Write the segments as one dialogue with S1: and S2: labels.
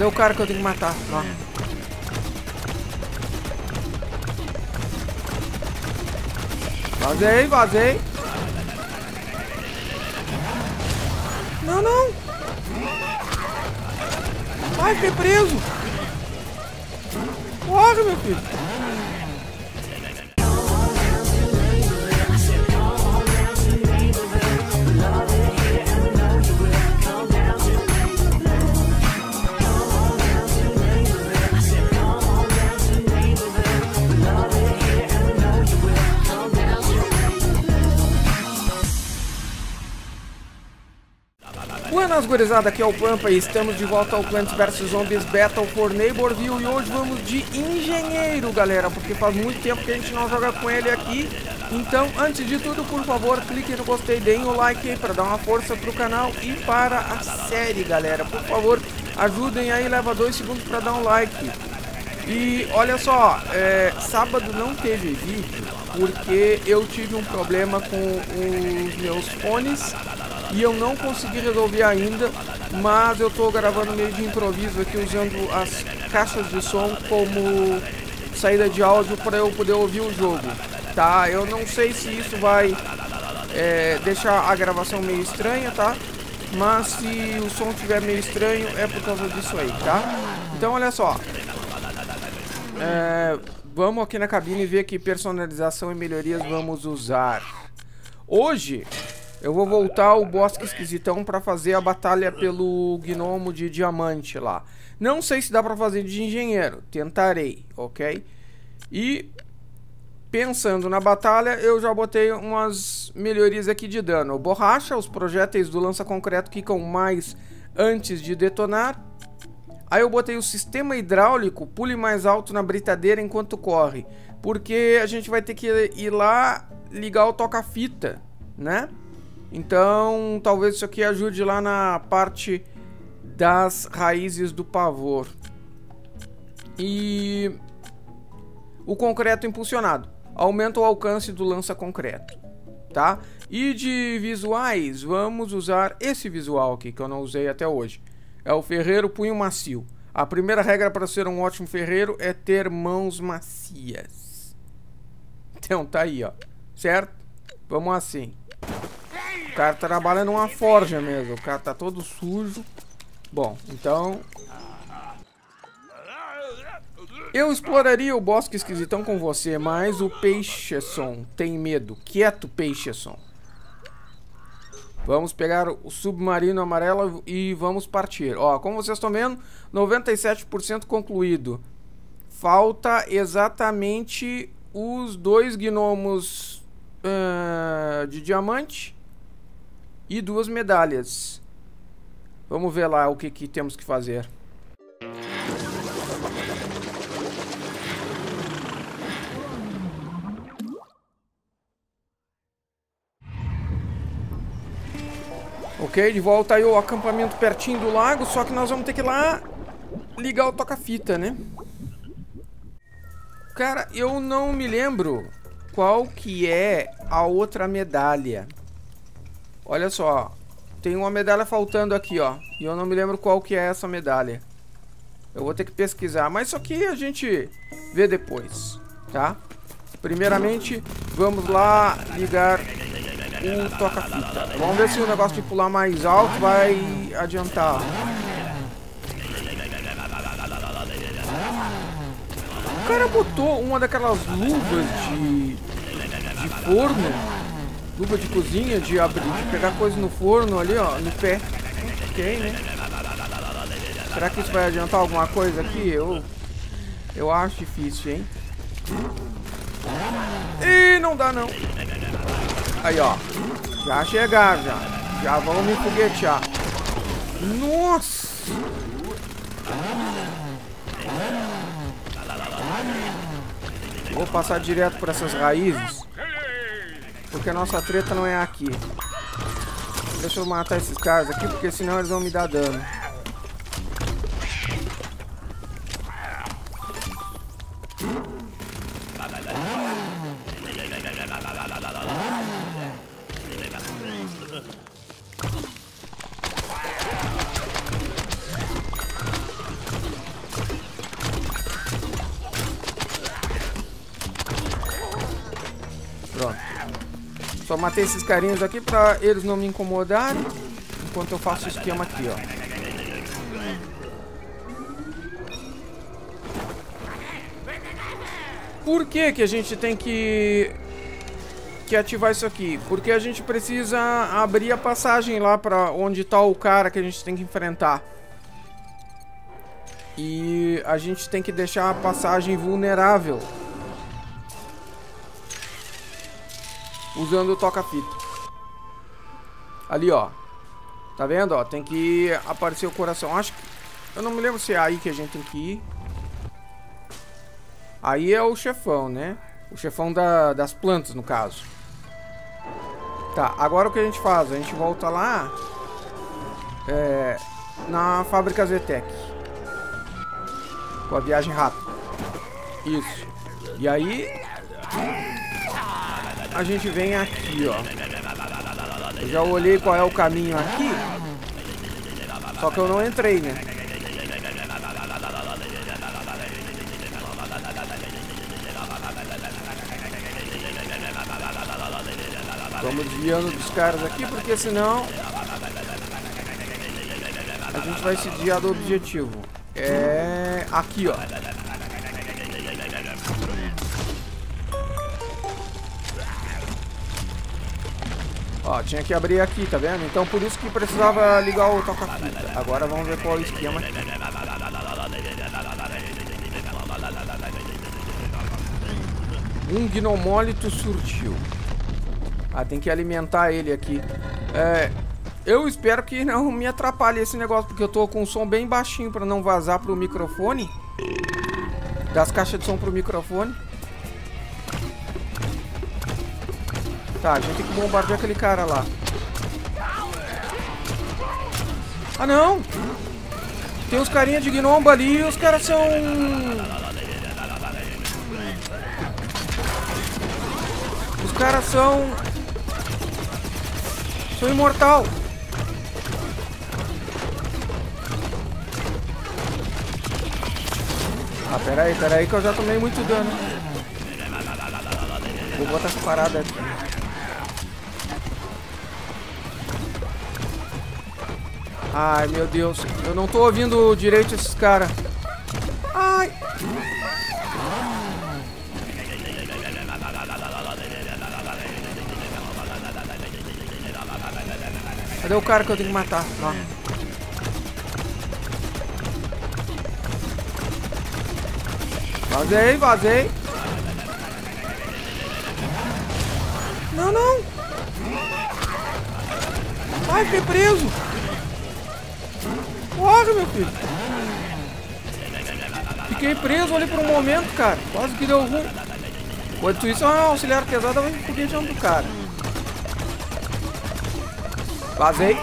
S1: Cadê o cara que eu tenho que matar? Lá. Vazei, vazei. Não, não. Ai, fiquei preso. Corre, meu filho. Gurizada, aqui é o Pampa e estamos de volta ao Plants vs Zombies Battle for Neighborville e hoje vamos de engenheiro, galera, porque faz muito tempo que a gente não joga com ele aqui. Então, antes de tudo, por favor, clique no gostei, deem o like aí para dar uma força pro canal e para a série, galera. Por favor, ajudem aí, leva dois segundos para dar um like. E olha só, é, sábado não teve vídeo porque eu tive um problema com os meus fones e eu não consegui resolver ainda, mas eu estou gravando meio de improviso aqui usando as caixas de som como saída de áudio para eu poder ouvir o jogo, tá? Eu não sei se isso vai é, deixar a gravação meio estranha, tá? Mas se o som estiver meio estranho é por causa disso aí, tá? Então olha só, é, vamos aqui na cabine ver que personalização e melhorias vamos usar. Hoje eu vou voltar ao Bosque Esquisitão para fazer a batalha pelo gnomo de diamante lá. Não sei se dá para fazer de engenheiro, tentarei, ok? E pensando na batalha, eu já botei umas melhorias aqui de dano. Borracha, os projéteis do lança-concreto ficam mais antes de detonar. Aí eu botei o sistema hidráulico, pule mais alto na britadeira enquanto corre. Porque a gente vai ter que ir lá ligar o toca-fita, né? Então, talvez isso aqui ajude lá na parte das raízes do pavor. E o concreto impulsionado aumenta o alcance do lança-concreto, tá? E de visuais, vamos usar esse visual aqui que eu não usei até hoje. É o ferreiro punho macio. A primeira regra para ser um ótimo ferreiro é ter mãos macias. Então tá aí, ó. Certo? Vamos assim. O cara trabalha numa forja mesmo. O cara tá todo sujo. Bom, então... Eu exploraria o bosque esquisitão com você, mas o Peixeson tem medo. Quieto, Peixeson. Vamos pegar o submarino amarelo e vamos partir. Ó, como vocês estão vendo, 97% concluído. Falta exatamente os dois gnomos uh, de diamante e duas medalhas. Vamos ver lá o que, que temos que fazer. Ok, de volta aí o acampamento pertinho do lago, só que nós vamos ter que ir lá ligar o toca-fita, né? Cara, eu não me lembro qual que é a outra medalha. Olha só, tem uma medalha faltando aqui, ó. E eu não me lembro qual que é essa medalha. Eu vou ter que pesquisar, mas isso aqui a gente vê depois, tá? Primeiramente, vamos lá ligar o toca-fita. Vamos ver se o negócio de pular mais alto vai adiantar. O cara botou uma daquelas luvas de, de forno luva de cozinha, de abrir, de pegar coisa no forno ali, ó, no pé. Ok, né? Será que isso vai adiantar alguma coisa aqui? Eu, eu acho difícil, hein? Ih, não dá não. Aí, ó. Já chegar, já. Já vamos me foguetear. Nossa! Vou passar direto por essas raízes. Porque a nossa treta não é aqui. Deixa eu matar esses caras aqui, porque senão eles vão me dar dano. Pronto. Só matei esses carinhos aqui pra eles não me incomodarem. Enquanto eu faço o esquema aqui, ó. Por que que a gente tem que que ativar isso aqui? Porque a gente precisa abrir a passagem lá pra onde tá o cara que a gente tem que enfrentar. E a gente tem que deixar a passagem vulnerável. Usando o toca-fita. Ali, ó. Tá vendo, ó? Tem que aparecer o coração. Acho que... Eu não me lembro se é aí que a gente tem que ir. Aí é o chefão, né? O chefão da, das plantas, no caso. Tá, agora o que a gente faz? A gente volta lá é, na fábrica Zetec. Com a viagem rápida. Isso. E aí a gente vem aqui, ó. Eu já olhei qual é o caminho aqui. Só que eu não entrei, né? Vamos desviando dos caras aqui, porque senão a gente vai se desviar do objetivo. É aqui, ó. Ó, tinha que abrir aqui, tá vendo? Então por isso que precisava ligar o toca-fita. Agora vamos ver qual é o esquema. Um gnomólito surtiu. Ah, tem que alimentar ele aqui. É, eu espero que não me atrapalhe esse negócio, porque eu tô com o som bem baixinho pra não vazar pro microfone. Das caixas de som pro microfone. Tá, a gente tem que bombardear aquele cara lá. Ah, não! Tem uns carinha de gnomba ali e os caras são... Os caras são Sou imortal. Ah, pera aí, pera aí que eu já tomei muito dano. Vou botar essa parada aqui. Ai, meu Deus. Eu não tô ouvindo direito esses caras. Ai. Cadê o cara que eu tenho que matar? Lá. Vazei, vazei. Não, não. Ai, fiquei preso. Meu filho. Fiquei preso ali por um momento, cara. Quase que deu ruim. Enquanto isso, uma auxiliar pesada vai fogueteando do cara. Vazei.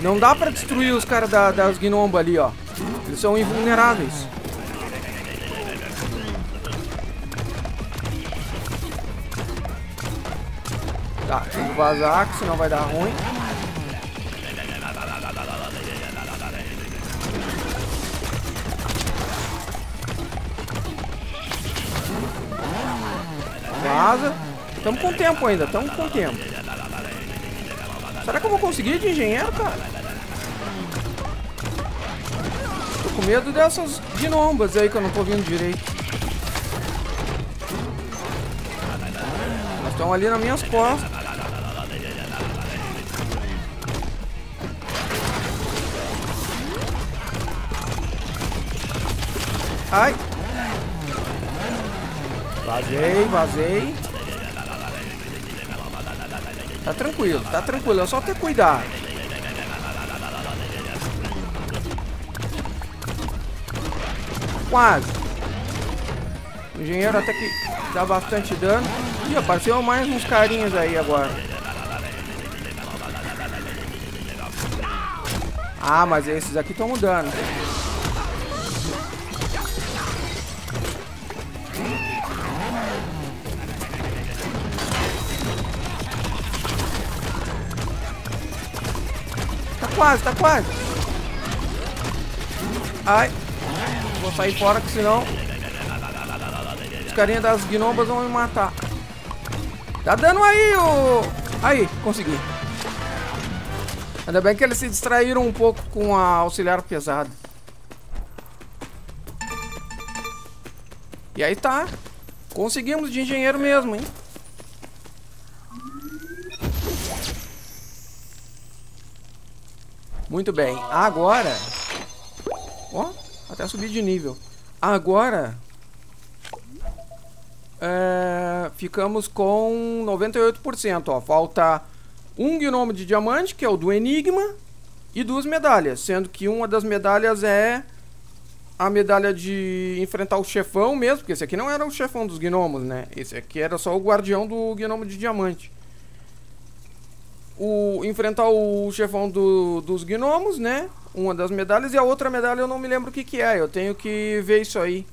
S1: Não dá pra destruir os caras da, das gnombas ali, ó. Eles são invulneráveis. Tá, tem que vazar, que senão vai dar ruim. Vaza. Estamos com tempo ainda, estamos com tempo. Será que eu vou conseguir de engenheiro, cara? Tô com medo dessas gnombas aí que eu não tô vindo direito. Elas estão ali nas minhas costas. Ai. Vazei, vazei. Tá tranquilo, tá tranquilo. É só ter cuidado. Quase. O engenheiro até que dá bastante dano. Ih, apareceu mais uns carinhos aí agora. Ah, mas esses aqui estão mudando. Quase, tá quase. Ai. Vou sair fora, que senão... Os carinha das gnombas vão me matar. Tá dando aí, o... Aí, consegui. Ainda bem que eles se distraíram um pouco com a auxiliar pesado. E aí tá. Conseguimos de engenheiro mesmo, hein? Muito bem. Agora... Ó, até subir de nível. Agora... É, ficamos com 98%, ó. Falta um gnomo de diamante, que é o do Enigma, e duas medalhas, sendo que uma das medalhas é a medalha de enfrentar o chefão mesmo, porque esse aqui não era o chefão dos gnomos, né? Esse aqui era só o guardião do gnomo de diamante. O, enfrentar o chefão do, dos gnomos, né? Uma das medalhas, e a outra medalha eu não me lembro o que, que é, eu tenho que ver isso aí.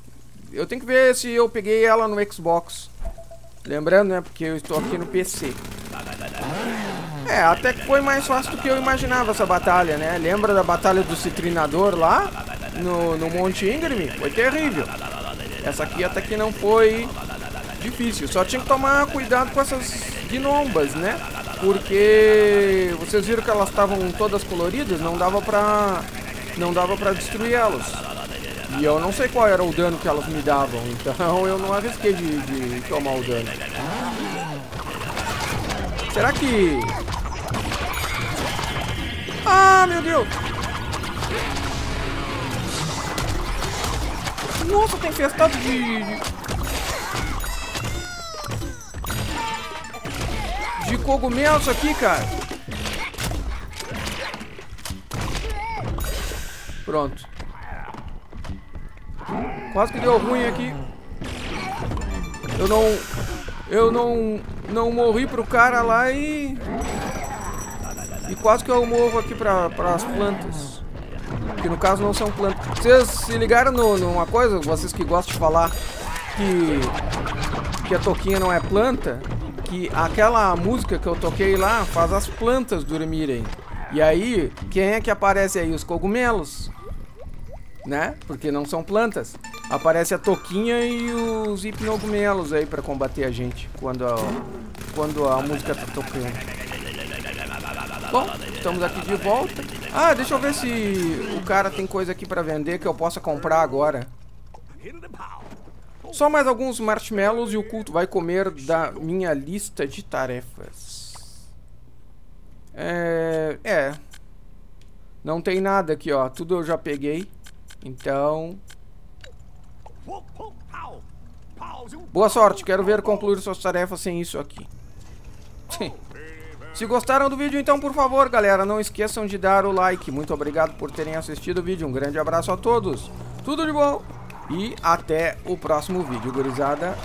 S1: Eu tenho que ver se eu peguei ela no Xbox. Lembrando, né? Porque eu estou aqui no PC. É, até que foi mais fácil do que eu imaginava essa batalha, né? Lembra da batalha do citrinador lá? No, no Monte Íngreme? Foi terrível. Essa aqui até que não foi difícil. Só tinha que tomar cuidado com essas gnombas, né? Porque vocês viram que elas estavam todas coloridas, não dava pra... Não dava pra destruir elas. E eu não sei qual era o dano que elas me davam, então eu não arrisquei de, de tomar o dano. Será que ah, meu Deus! Nossa, tem infestado de... cogumelos aqui, cara. Pronto. Quase que deu ruim aqui. Eu não... Eu não... Não morri pro cara lá e... E quase que eu morro aqui para as plantas. Que no caso não são plantas. Vocês se ligaram no, numa coisa, vocês que gostam de falar que, que a toquinha não é planta? Que aquela música que eu toquei lá faz as plantas dormirem. E aí, quem é que aparece aí? Os cogumelos. Né? Porque não são plantas. Aparece a toquinha e os hipnogumelos aí para combater a gente quando a, quando a música tá tocando. Bom, estamos aqui de volta. Ah, deixa eu ver se o cara tem coisa aqui pra vender que eu possa comprar agora. Só mais alguns marshmallows e o culto vai comer da minha lista de tarefas. É... É. Não tem nada aqui, ó. Tudo eu já peguei. Então... Boa sorte. Quero ver concluir suas tarefas sem isso aqui. Se gostaram do vídeo, então, por favor, galera, não esqueçam de dar o like. Muito obrigado por terem assistido o vídeo. Um grande abraço a todos. Tudo de bom. E até o próximo vídeo, gurizada.